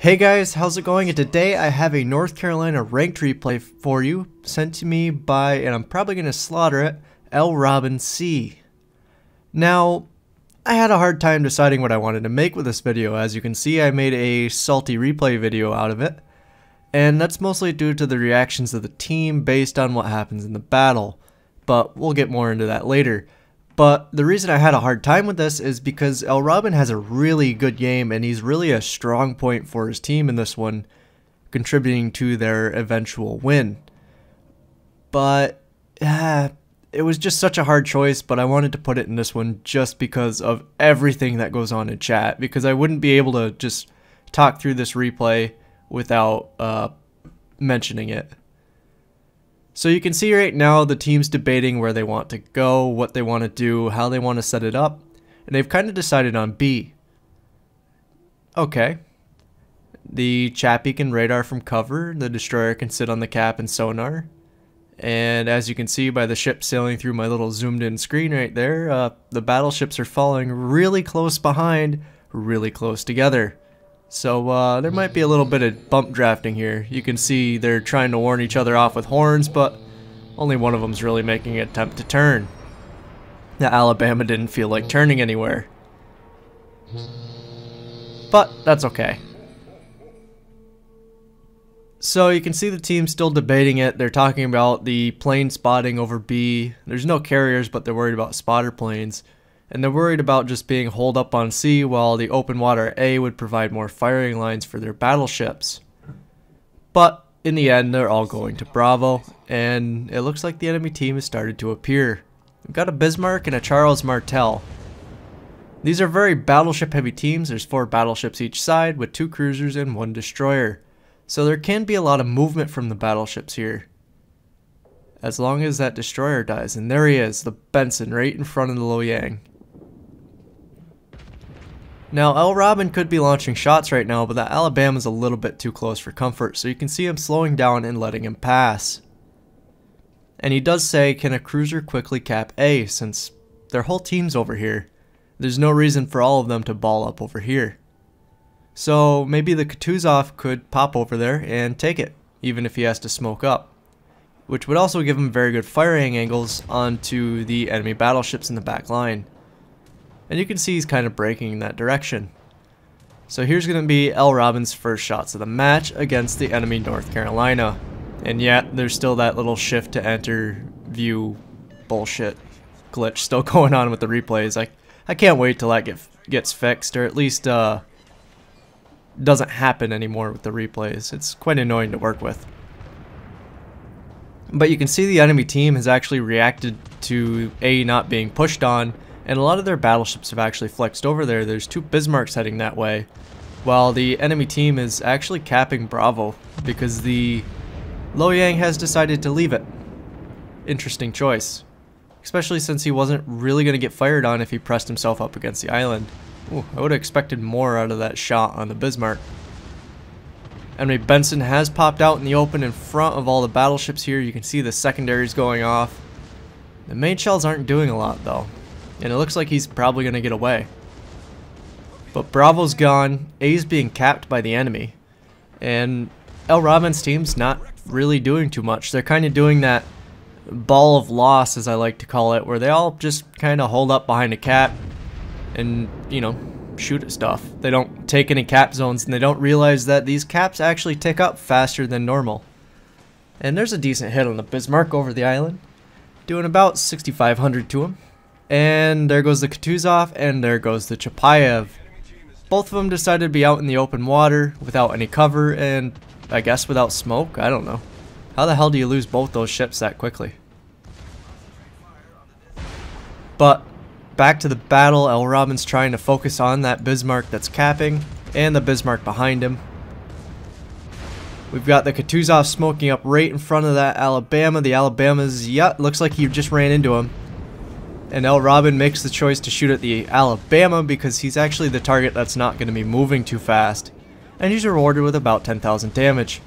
Hey guys, how's it going? And today I have a North Carolina ranked replay for you, sent to me by, and I'm probably going to slaughter it, L. Robin C. Now, I had a hard time deciding what I wanted to make with this video. As you can see, I made a salty replay video out of it, and that's mostly due to the reactions of the team based on what happens in the battle, but we'll get more into that later. But the reason I had a hard time with this is because L. Robin has a really good game and he's really a strong point for his team in this one, contributing to their eventual win. But uh, it was just such a hard choice, but I wanted to put it in this one just because of everything that goes on in chat, because I wouldn't be able to just talk through this replay without uh, mentioning it. So you can see right now the team's debating where they want to go, what they want to do, how they want to set it up, and they've kind of decided on B. Okay. The Chappie can radar from cover, the destroyer can sit on the cap and sonar. And as you can see by the ship sailing through my little zoomed in screen right there, uh, the battleships are following really close behind, really close together. So uh, there might be a little bit of bump drafting here. You can see they're trying to warn each other off with horns, but only one of them's really making an attempt to turn. The Alabama didn't feel like turning anywhere. But that's okay. So you can see the team still debating it. They're talking about the plane spotting over B. There's no carriers, but they're worried about spotter planes and they're worried about just being holed up on sea while the open water A would provide more firing lines for their battleships. But in the end, they're all going to Bravo, and it looks like the enemy team has started to appear. We've got a Bismarck and a Charles Martel. These are very battleship heavy teams, there's four battleships each side with two cruisers and one destroyer. So there can be a lot of movement from the battleships here. As long as that destroyer dies, and there he is, the Benson right in front of the Lo Yang. Now, L. Robin could be launching shots right now, but that Alabama's a little bit too close for comfort, so you can see him slowing down and letting him pass. And he does say, can a cruiser quickly cap A, since their whole team's over here. There's no reason for all of them to ball up over here. So maybe the Kutuzov could pop over there and take it, even if he has to smoke up. Which would also give him very good firing angles onto the enemy battleships in the back line. And you can see he's kind of breaking in that direction. So here's going to be L. Robin's first shots of the match against the enemy North Carolina. And yet, there's still that little shift to enter view bullshit glitch still going on with the replays. I, I can't wait till that get, gets fixed, or at least uh, doesn't happen anymore with the replays. It's quite annoying to work with. But you can see the enemy team has actually reacted to A not being pushed on and a lot of their battleships have actually flexed over there. There's two Bismarcks heading that way, while the enemy team is actually capping Bravo because the Lo Yang has decided to leave it. Interesting choice. Especially since he wasn't really going to get fired on if he pressed himself up against the island. Ooh, I would have expected more out of that shot on the Bismarck. Enemy Benson has popped out in the open in front of all the battleships here. You can see the secondaries going off. The main shells aren't doing a lot though. And it looks like he's probably going to get away. But Bravo's gone. A's being capped by the enemy. And L. Robin's team's not really doing too much. They're kind of doing that ball of loss, as I like to call it, where they all just kind of hold up behind a cap and, you know, shoot at stuff. They don't take any cap zones, and they don't realize that these caps actually tick up faster than normal. And there's a decent hit on the Bismarck over the island, doing about 6,500 to him. And there goes the Kutuzov, and there goes the Chapayev. Both of them decided to be out in the open water without any cover, and I guess without smoke? I don't know. How the hell do you lose both those ships that quickly? But back to the battle, L. Robin's trying to focus on that Bismarck that's capping, and the Bismarck behind him. We've got the Kutuzov smoking up right in front of that Alabama. The Alabama's, yeah, looks like he just ran into him. And L. Robin makes the choice to shoot at the Alabama because he's actually the target that's not going to be moving too fast. And he's rewarded with about 10,000 damage.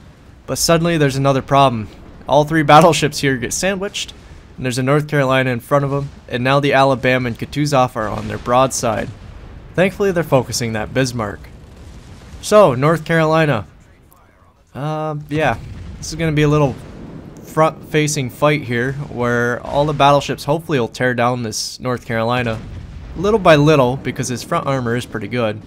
But suddenly there's another problem. All three battleships here get sandwiched, and there's a North Carolina in front of them, and now the Alabama and Kutuzov are on their broadside. Thankfully they're focusing that Bismarck. So, North Carolina. Uh, yeah, this is going to be a little front-facing fight here where all the battleships hopefully will tear down this North Carolina little by little because his front armor is pretty good.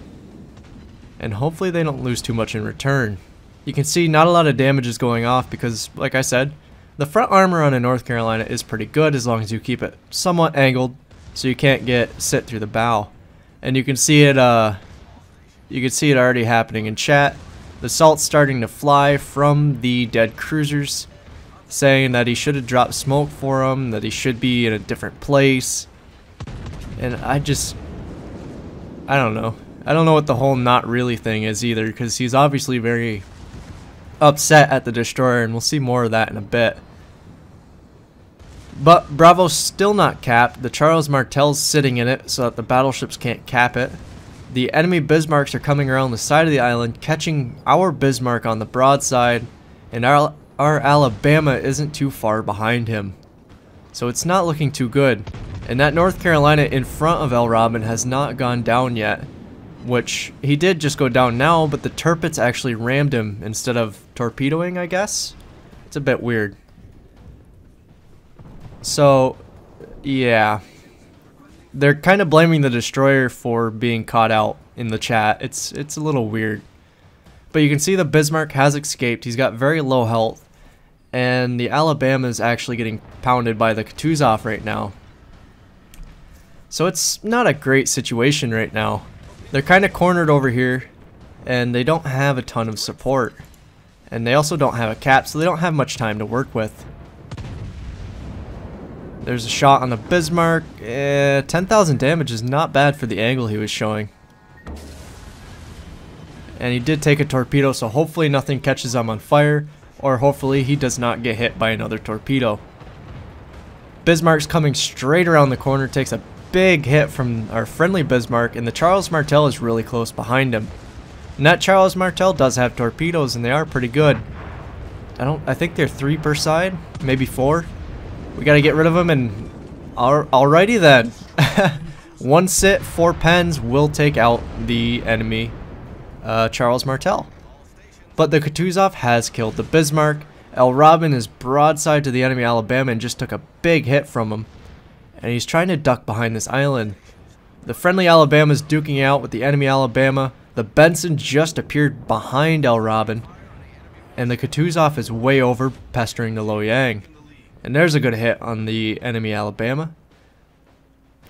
And hopefully they don't lose too much in return. You can see not a lot of damage is going off because, like I said, the front armor on a North Carolina is pretty good as long as you keep it somewhat angled so you can't get sit through the bow. And you can see it uh you can see it already happening in chat. The salt's starting to fly from the dead cruisers saying that he should have dropped smoke for him, that he should be in a different place. And I just I don't know. I don't know what the whole not really thing is either because he's obviously very upset at the destroyer and we'll see more of that in a bit. But Bravo's still not capped. The Charles Martel's sitting in it so that the battleships can't cap it. The enemy Bismarcks are coming around the side of the island, catching our Bismarck on the broadside, and our, our Alabama isn't too far behind him. So it's not looking too good. And that North Carolina in front of El Robin has not gone down yet. Which, he did just go down now, but the Tirpitz actually rammed him instead of torpedoing, I guess? It's a bit weird. So, yeah. They're kind of blaming the destroyer for being caught out in the chat. It's it's a little weird. But you can see the Bismarck has escaped. He's got very low health. And the Alabama is actually getting pounded by the Kutuzov right now. So it's not a great situation right now. They're kind of cornered over here. And they don't have a ton of support. And they also don't have a cap, so they don't have much time to work with. There's a shot on the Bismarck. Eh, 10,000 damage is not bad for the angle he was showing. And he did take a torpedo, so hopefully nothing catches him on fire, or hopefully he does not get hit by another torpedo. Bismarck's coming straight around the corner, takes a big hit from our friendly Bismarck, and the Charles Martel is really close behind him. And that Charles Martel does have torpedoes, and they are pretty good. I don't. I think they're three per side, maybe four. We gotta get rid of them and... All, alrighty then. One sit, four pens will take out the enemy uh, Charles Martel. But the Kutuzov has killed the Bismarck. El Robin is broadside to the enemy Alabama and just took a big hit from him. And he's trying to duck behind this island. The friendly Alabama is duking out with the enemy Alabama. The Benson just appeared behind El Robin. And the Kutuzov is way over, pestering the Loyang. And there's a good hit on the enemy Alabama.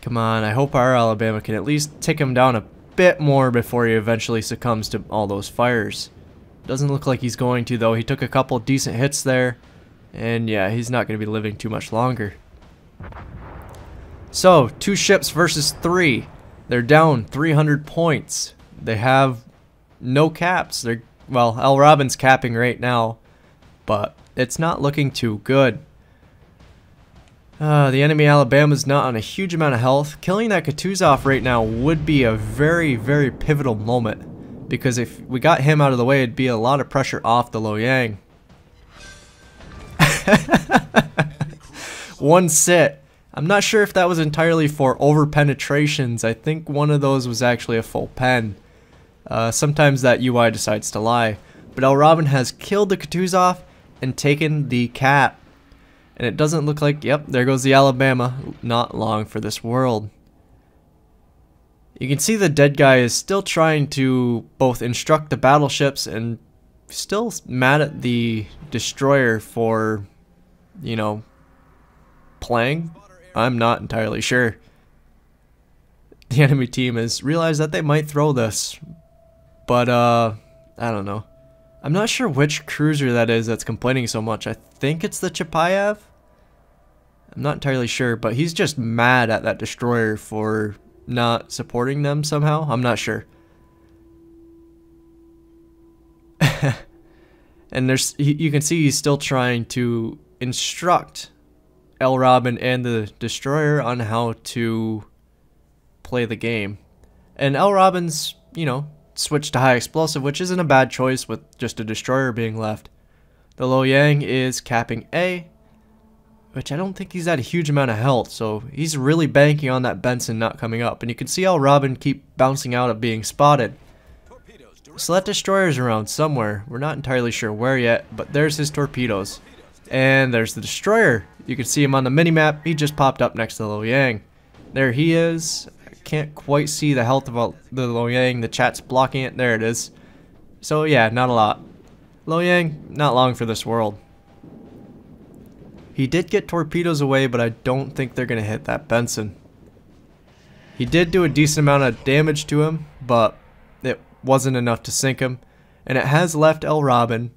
Come on, I hope our Alabama can at least tick him down a bit more before he eventually succumbs to all those fires. Doesn't look like he's going to though. He took a couple decent hits there. And yeah, he's not going to be living too much longer. So, two ships versus three. They're down 300 points. They have no caps. They're well, L. Robin's capping right now, but it's not looking too good. Uh, the enemy Alabama's not on a huge amount of health. Killing that Kutuzov right now would be a very, very pivotal moment. Because if we got him out of the way, it'd be a lot of pressure off the Lo Yang. One sit. I'm not sure if that was entirely for over penetrations. I think one of those was actually a full pen. Uh, sometimes that UI decides to lie. But El Robin has killed the Kutuzov and taken the cap. And it doesn't look like, yep, there goes the Alabama. Not long for this world. You can see the dead guy is still trying to both instruct the battleships and still mad at the destroyer for, you know, playing. I'm not entirely sure. The enemy team has realized that they might throw this. But, uh, I don't know. I'm not sure which cruiser that is that's complaining so much. I think it's the Chapayev. I'm not entirely sure, but he's just mad at that destroyer for not supporting them somehow. I'm not sure. and there's you can see he's still trying to instruct L Robin and the destroyer on how to play the game. And L Robin's, you know, switch to high explosive, which isn't a bad choice with just a destroyer being left. The Lo Yang is capping A, which I don't think he's at a huge amount of health, so he's really banking on that Benson not coming up. And you can see how Robin keep bouncing out of being spotted. So that destroyer's around somewhere. We're not entirely sure where yet, but there's his torpedoes. And there's the destroyer. You can see him on the minimap. He just popped up next to Lo Yang. There he is. I can't quite see the health of the Lo Yang. The chat's blocking it. There it is. So yeah, not a lot. Lo Yang, not long for this world. He did get torpedoes away, but I don't think they're going to hit that Benson. He did do a decent amount of damage to him, but it wasn't enough to sink him, and it has left El Robin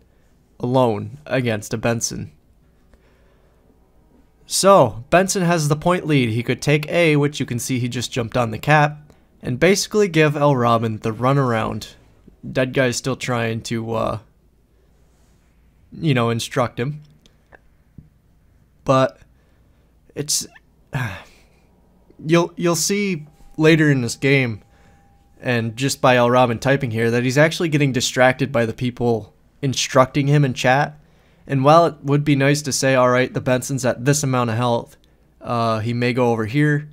alone against a Benson. So, Benson has the point lead. He could take A, which you can see he just jumped on the cap, and basically give El Robin the runaround. Dead guy's still trying to, uh, you know, instruct him. But it's you'll you'll see later in this game and just by El Robin typing here that he's actually getting distracted by the people instructing him in chat. And while it would be nice to say, all right, the Benson's at this amount of health, uh, he may go over here.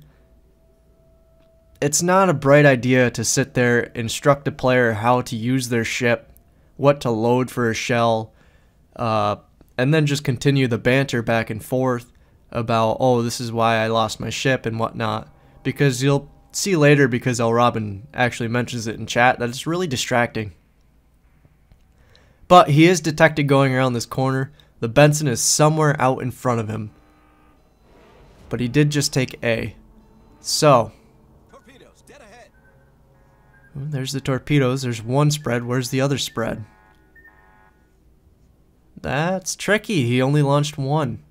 It's not a bright idea to sit there, instruct a player how to use their ship, what to load for a shell, uh, and then just continue the banter back and forth about, oh, this is why I lost my ship and whatnot. Because you'll see later because El Robin actually mentions it in chat that it's really distracting. But he is detected going around this corner. The Benson is somewhere out in front of him. But he did just take A. So. Torpedoes, dead ahead. there's the torpedoes. There's one spread. Where's the other spread? That's tricky. He only launched one.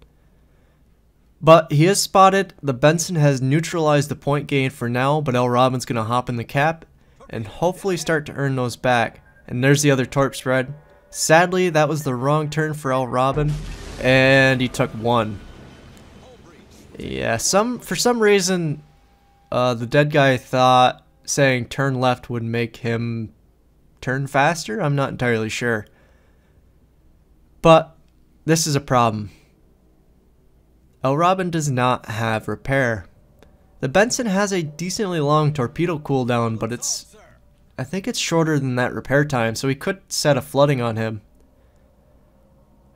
But he is spotted. The Benson has neutralized the point gain for now, but El Robin's going to hop in the cap and hopefully start to earn those back. And there's the other torp spread. Sadly, that was the wrong turn for El Robin, and he took one. Yeah, some for some reason, uh, the dead guy thought saying turn left would make him turn faster. I'm not entirely sure. But this is a problem. El Robin does not have repair. The Benson has a decently long torpedo cooldown, but it's... I think it's shorter than that repair time, so we could set a flooding on him.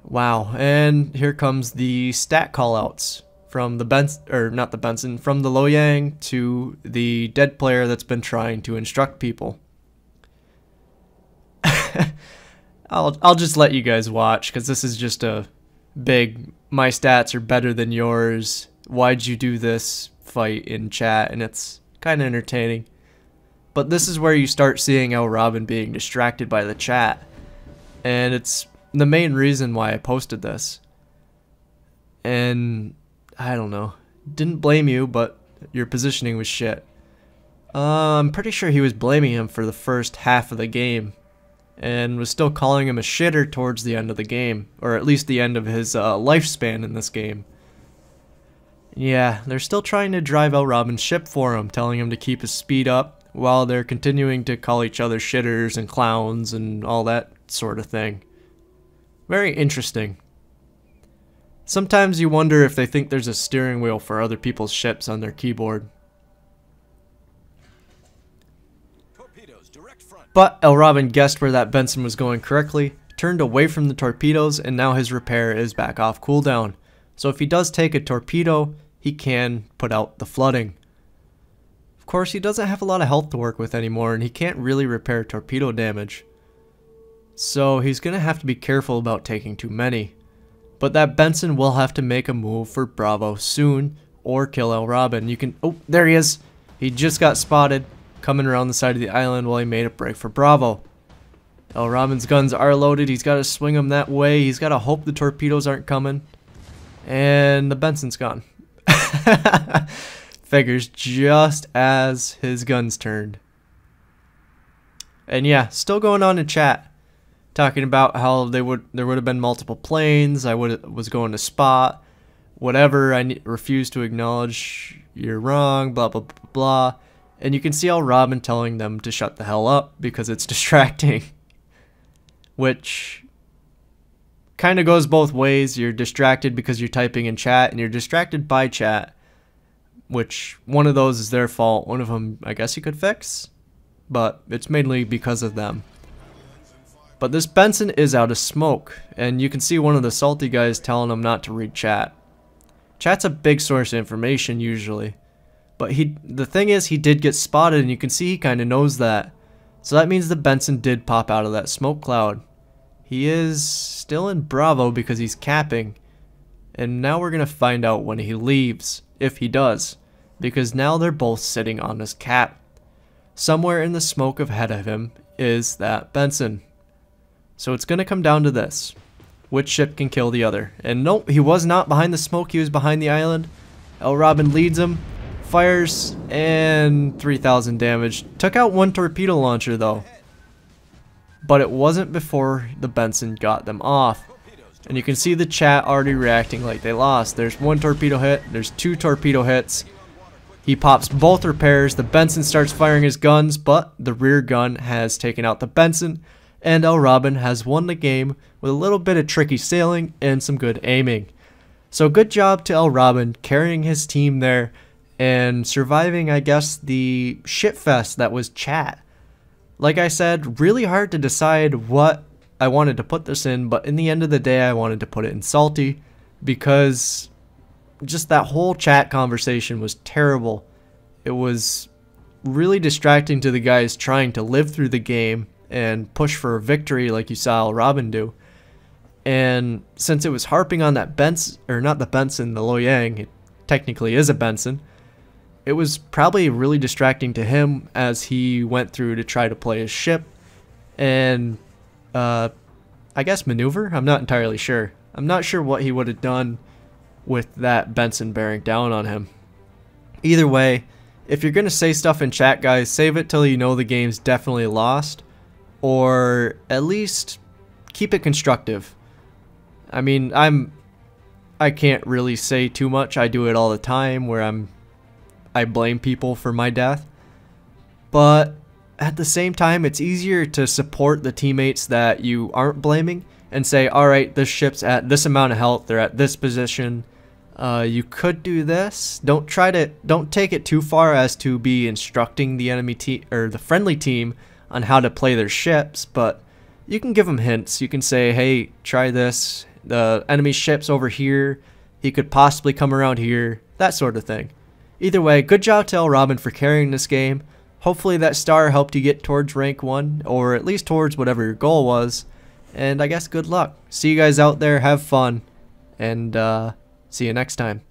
Wow, and here comes the stat callouts from the Benson, or not the Benson, from the Lo Yang to the dead player that's been trying to instruct people. I'll I'll just let you guys watch because this is just a big my stats are better than yours. Why'd you do this fight in chat? And it's kind of entertaining. But this is where you start seeing El Robin being distracted by the chat. And it's the main reason why I posted this. And I don't know. Didn't blame you, but your positioning was shit. Uh, I'm pretty sure he was blaming him for the first half of the game and was still calling him a shitter towards the end of the game, or at least the end of his uh, lifespan in this game. Yeah, they're still trying to drive out Robin's ship for him, telling him to keep his speed up, while they're continuing to call each other shitters and clowns and all that sort of thing. Very interesting. Sometimes you wonder if they think there's a steering wheel for other people's ships on their keyboard. But El Robin guessed where that Benson was going correctly, turned away from the torpedoes, and now his repair is back off cooldown. So if he does take a torpedo, he can put out the flooding. Of course, he doesn't have a lot of health to work with anymore, and he can't really repair torpedo damage. So he's going to have to be careful about taking too many. But that Benson will have to make a move for Bravo soon, or kill El Robin. You can... Oh, there he is! He just got spotted coming around the side of the island while he made a break for Bravo. El Robin's guns are loaded. He's got to swing them that way. He's got to hope the torpedoes aren't coming. And the Benson's gone. Figures just as his guns turned. And yeah, still going on in chat, talking about how they would there would have been multiple planes. I would was going to spot whatever. I refuse to acknowledge. You're wrong. Blah blah blah blah. And you can see El Robin telling them to shut the hell up because it's distracting. Which kind of goes both ways. You're distracted because you're typing in chat, and you're distracted by chat. Which one of those is their fault. One of them, I guess you could fix. But it's mainly because of them. But this Benson is out of smoke, and you can see one of the salty guys telling him not to read chat. Chat's a big source of information usually. But he, the thing is, he did get spotted, and you can see he kind of knows that. So that means the Benson did pop out of that smoke cloud. He is still in Bravo because he's capping. And now we're going to find out when he leaves, if he does. Because now they're both sitting on his cap. Somewhere in the smoke ahead of him is that Benson. So it's going to come down to this. Which ship can kill the other? And nope, he was not behind the smoke, he was behind the island. El Robin leads him, fires, and 3,000 damage. Took out one torpedo launcher though. But it wasn't before the Benson got them off. And you can see the chat already reacting like they lost. There's one torpedo hit, there's two torpedo hits. He pops both repairs, the Benson starts firing his guns, but the rear gun has taken out the Benson, and El Robin has won the game with a little bit of tricky sailing and some good aiming. So good job to El Robin carrying his team there and surviving, I guess, the shitfest that was chat. Like I said, really hard to decide what I wanted to put this in, but in the end of the day, I wanted to put it in salty because just that whole chat conversation was terrible. It was really distracting to the guys trying to live through the game and push for a victory like you saw El Robin do. And since it was harping on that Benson, or not the Benson, the Lo Yang, it technically is a Benson, it was probably really distracting to him as he went through to try to play his ship and, uh, I guess maneuver? I'm not entirely sure. I'm not sure what he would have done with that Benson bearing down on him. Either way, if you're going to say stuff in chat, guys, save it till you know the game's definitely lost or at least keep it constructive. I mean, I'm I can't really say too much. I do it all the time where I'm I blame people for my death. But at the same time, it's easier to support the teammates that you aren't blaming and say, all right, this ship's at this amount of health, they're at this position. Uh, you could do this. Don't try to, don't take it too far as to be instructing the enemy team or the friendly team on how to play their ships, but you can give them hints. You can say, hey, try this. The enemy ship's over here. He could possibly come around here. That sort of thing. Either way, good job to Robin for carrying this game. Hopefully that star helped you get towards rank 1, or at least towards whatever your goal was. And I guess good luck. See you guys out there, have fun, and uh, see you next time.